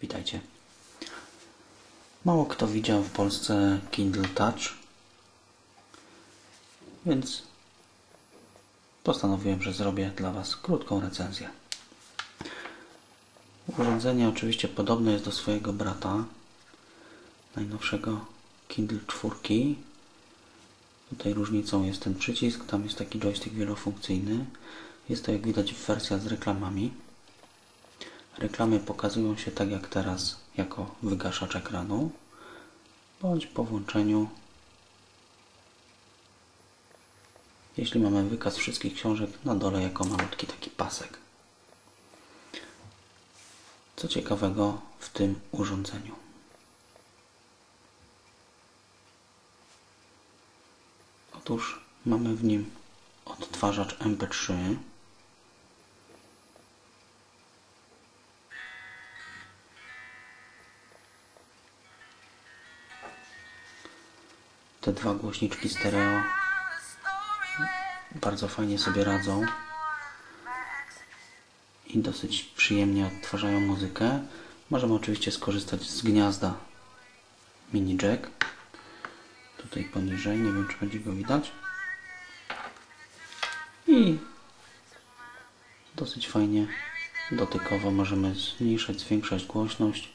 Witajcie. Mało kto widział w Polsce Kindle Touch, więc postanowiłem, że zrobię dla Was krótką recenzję. Urządzenie oczywiście podobne jest do swojego brata, najnowszego Kindle 4. Tutaj różnicą jest ten przycisk, tam jest taki joystick wielofunkcyjny. Jest to jak widać wersja z reklamami. Reklamy pokazują się tak jak teraz, jako wygaszacz ekranu, bądź po włączeniu, jeśli mamy wykaz wszystkich książek, na dole jako malutki taki pasek. Co ciekawego w tym urządzeniu? Otóż mamy w nim odtwarzacz MP3 te dwa głośniczki stereo bardzo fajnie sobie radzą i dosyć przyjemnie odtwarzają muzykę. Możemy oczywiście skorzystać z gniazda mini jack. Tutaj poniżej, nie wiem czy będzie go widać. I dosyć fajnie dotykowo możemy zmniejszać, zwiększać głośność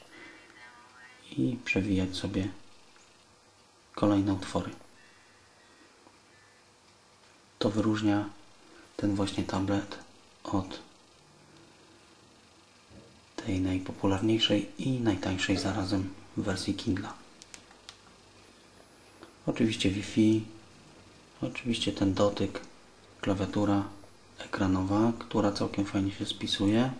i przewijać sobie kolejne utwory. To wyróżnia ten właśnie tablet od tej najpopularniejszej i najtańszej zarazem wersji Kindle. Oczywiście Wi-Fi, oczywiście ten dotyk, klawiatura ekranowa, która całkiem fajnie się spisuje.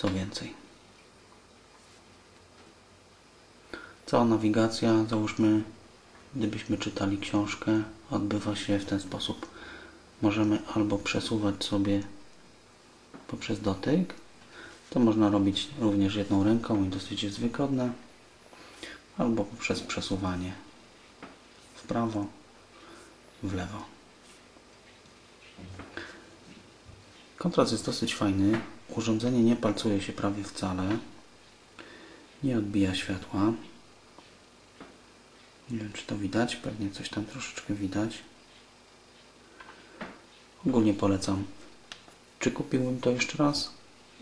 Co więcej? Cała nawigacja, załóżmy, gdybyśmy czytali książkę, odbywa się w ten sposób. Możemy albo przesuwać sobie poprzez dotyk, to można robić również jedną ręką i dosyć jest wygodne, albo poprzez przesuwanie w prawo, w lewo. Kontrast jest dosyć fajny. Urządzenie nie palcuje się prawie wcale. Nie odbija światła. Nie wiem, czy to widać. Pewnie coś tam troszeczkę widać. Ogólnie polecam. Czy kupiłbym to jeszcze raz?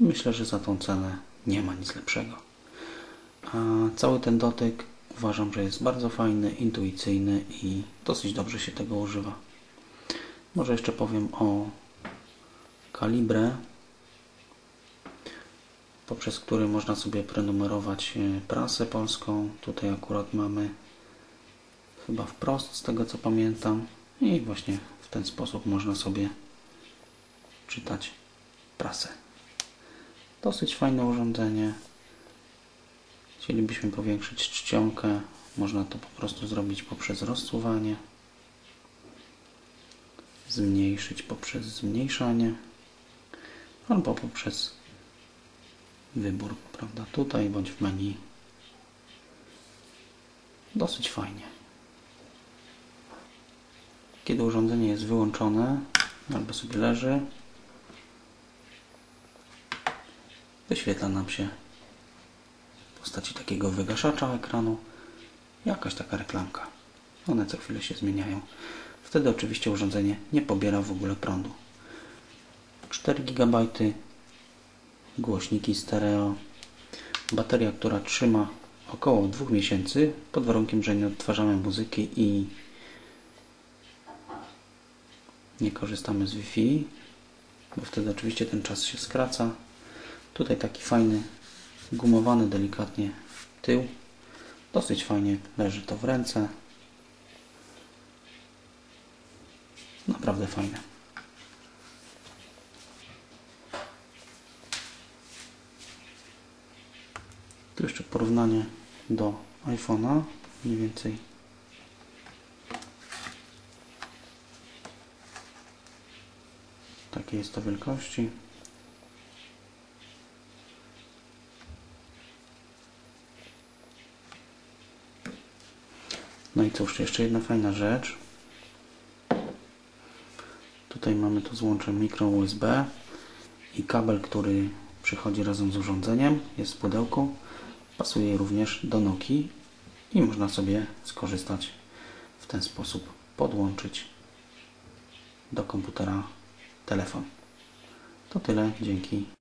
Myślę, że za tą cenę nie ma nic lepszego. A cały ten dotyk uważam, że jest bardzo fajny, intuicyjny i dosyć dobrze się tego używa. Może jeszcze powiem o kalibre, poprzez który można sobie prenumerować e, prasę polską. Tutaj akurat mamy chyba wprost, z tego co pamiętam. I właśnie w ten sposób można sobie czytać prasę. Dosyć fajne urządzenie. Chcielibyśmy powiększyć czcionkę. Można to po prostu zrobić poprzez rozsuwanie. Zmniejszyć poprzez zmniejszanie. Albo poprzez wybór, prawda, tutaj bądź w menu. Dosyć fajnie. Kiedy urządzenie jest wyłączone albo sobie leży, wyświetla nam się w postaci takiego wygaszacza ekranu jakaś taka reklamka. One co chwilę się zmieniają. Wtedy oczywiście urządzenie nie pobiera w ogóle prądu. 4 GB głośniki stereo. Bateria, która trzyma około 2 miesięcy pod warunkiem, że nie odtwarzamy muzyki i nie korzystamy z Wi-Fi bo wtedy oczywiście ten czas się skraca. Tutaj taki fajny gumowany delikatnie tył. Dosyć fajnie leży to w ręce. Naprawdę fajne Tu jeszcze porównanie do iPhone'a, mniej więcej takie jest to wielkości. No i cóż, jeszcze jedna fajna rzecz. Tutaj mamy to złącze mikro USB i kabel, który przychodzi razem z urządzeniem, jest w pudełku. Pasuje również do Nokii i można sobie skorzystać w ten sposób, podłączyć do komputera telefon. To tyle, dzięki.